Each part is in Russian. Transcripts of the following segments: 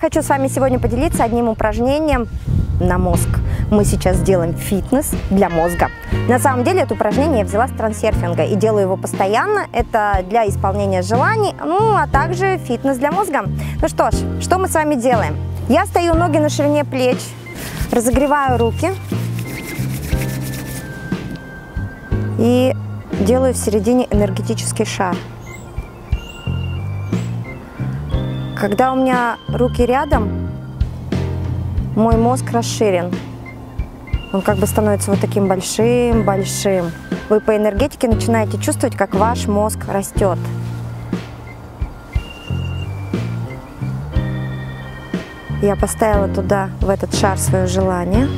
хочу с вами сегодня поделиться одним упражнением на мозг. Мы сейчас сделаем фитнес для мозга. На самом деле это упражнение я взяла с трансерфинга и делаю его постоянно. Это для исполнения желаний, ну а также фитнес для мозга. Ну что ж, что мы с вами делаем? Я стою ноги на ширине плеч, разогреваю руки и делаю в середине энергетический шар. Когда у меня руки рядом, мой мозг расширен. Он как бы становится вот таким большим-большим. Вы по энергетике начинаете чувствовать, как ваш мозг растет. Я поставила туда, в этот шар, свое желание.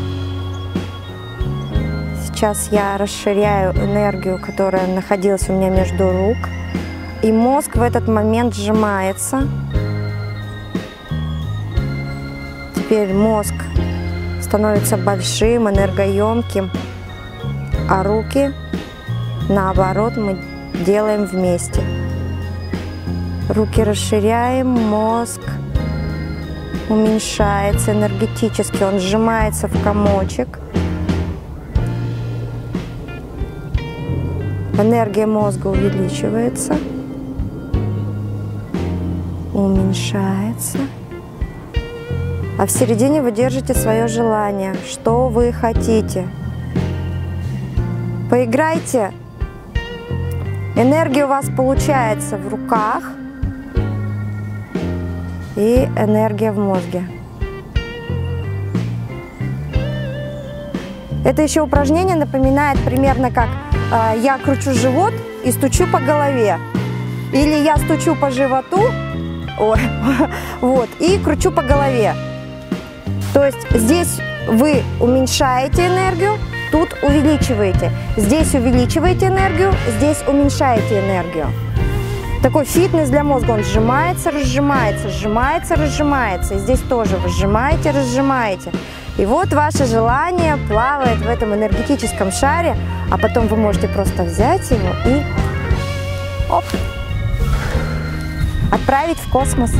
Сейчас я расширяю энергию, которая находилась у меня между рук. И мозг в этот момент сжимается. Теперь мозг становится большим, энергоемким, а руки, наоборот, мы делаем вместе. Руки расширяем, мозг уменьшается энергетически, он сжимается в комочек. Энергия мозга увеличивается, уменьшается а в середине вы держите свое желание, что вы хотите. Поиграйте. Энергия у вас получается в руках и энергия в мозге. Это еще упражнение напоминает примерно как э, я кручу живот и стучу по голове. Или я стучу по животу, ой, вот, и кручу по голове. То есть здесь вы уменьшаете энергию, тут увеличиваете. Здесь увеличиваете энергию, здесь уменьшаете энергию. Такой фитнес для мозга, он сжимается, разжимается, сжимается, разжимается. И здесь тоже вы сжимаете, разжимаете. И вот ваше желание плавает в этом энергетическом шаре, а потом вы можете просто взять его и оп, отправить в космос.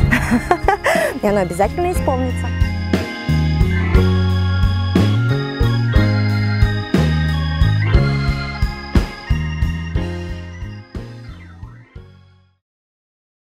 И оно обязательно исполнится.